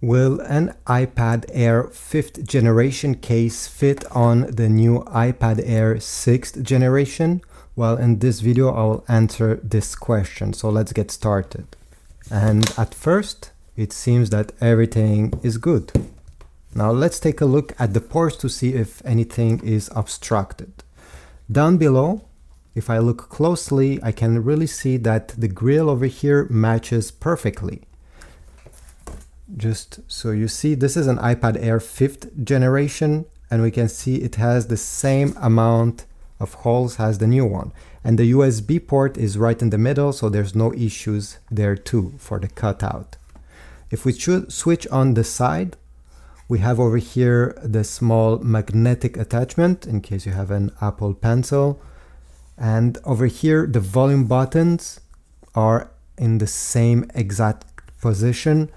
Will an iPad Air 5th generation case fit on the new iPad Air 6th generation? Well, in this video, I will answer this question. So let's get started. And at first, it seems that everything is good. Now let's take a look at the ports to see if anything is obstructed. Down below, if I look closely, I can really see that the grill over here matches perfectly just so you see this is an iPad Air 5th generation and we can see it has the same amount of holes as the new one. And the USB port is right in the middle so there's no issues there too for the cutout. If we switch on the side we have over here the small magnetic attachment in case you have an Apple Pencil. And over here the volume buttons are in the same exact position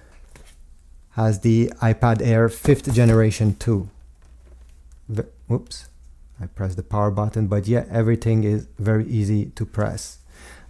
has the iPad Air 5th generation too. Whoops, I pressed the power button, but yeah, everything is very easy to press.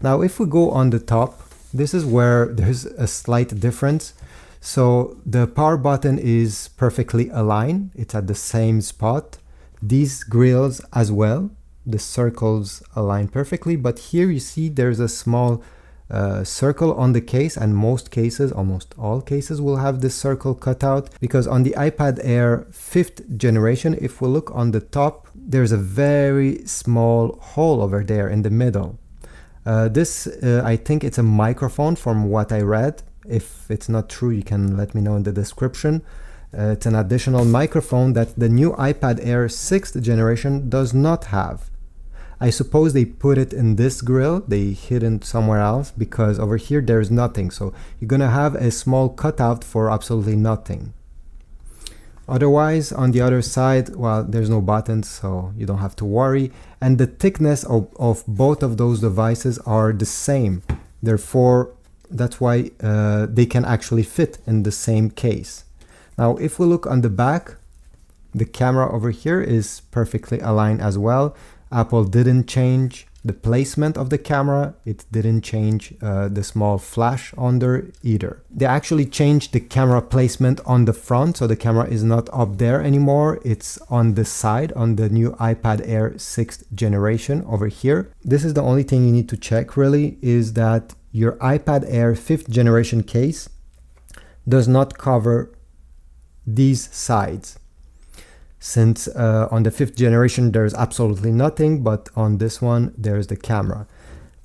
Now, if we go on the top, this is where there's a slight difference. So the power button is perfectly aligned. It's at the same spot. These grills as well, the circles align perfectly, but here you see there's a small uh, circle on the case and most cases, almost all cases will have this circle cut out because on the iPad Air 5th generation, if we look on the top, there's a very small hole over there in the middle. Uh, this, uh, I think it's a microphone from what I read. If it's not true, you can let me know in the description. Uh, it's an additional microphone that the new iPad Air 6th generation does not have. I suppose they put it in this grill, they hidden somewhere else because over here there's nothing. So you're gonna have a small cutout for absolutely nothing. Otherwise, on the other side, well, there's no buttons, so you don't have to worry. And the thickness of, of both of those devices are the same. Therefore, that's why uh, they can actually fit in the same case. Now, if we look on the back, the camera over here is perfectly aligned as well. Apple didn't change the placement of the camera. It didn't change uh, the small flash there either. They actually changed the camera placement on the front. So the camera is not up there anymore. It's on the side on the new iPad Air 6th generation over here. This is the only thing you need to check really is that your iPad Air 5th generation case does not cover these sides since uh, on the fifth generation there's absolutely nothing but on this one there's the camera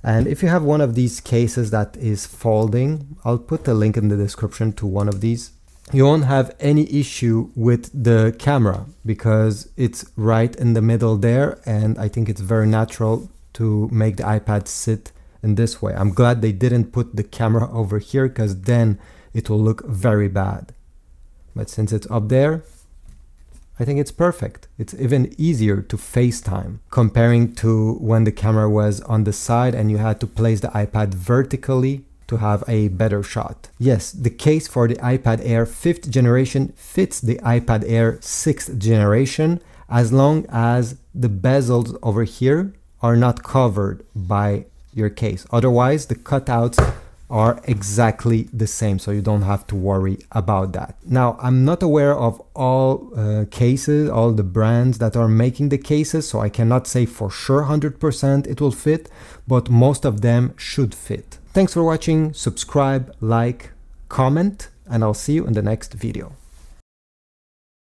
and if you have one of these cases that is folding I'll put a link in the description to one of these you won't have any issue with the camera because it's right in the middle there and I think it's very natural to make the iPad sit in this way. I'm glad they didn't put the camera over here because then it will look very bad. But since it's up there, I think it's perfect. It's even easier to FaceTime comparing to when the camera was on the side and you had to place the iPad vertically to have a better shot. Yes, the case for the iPad Air 5th generation fits the iPad Air 6th generation as long as the bezels over here are not covered by your case. Otherwise, the cutouts are exactly the same so you don't have to worry about that. Now i'm not aware of all uh, cases all the brands that are making the cases so i cannot say for sure 100% it will fit but most of them should fit. Thanks for watching. Subscribe like comment and i'll see you in the next video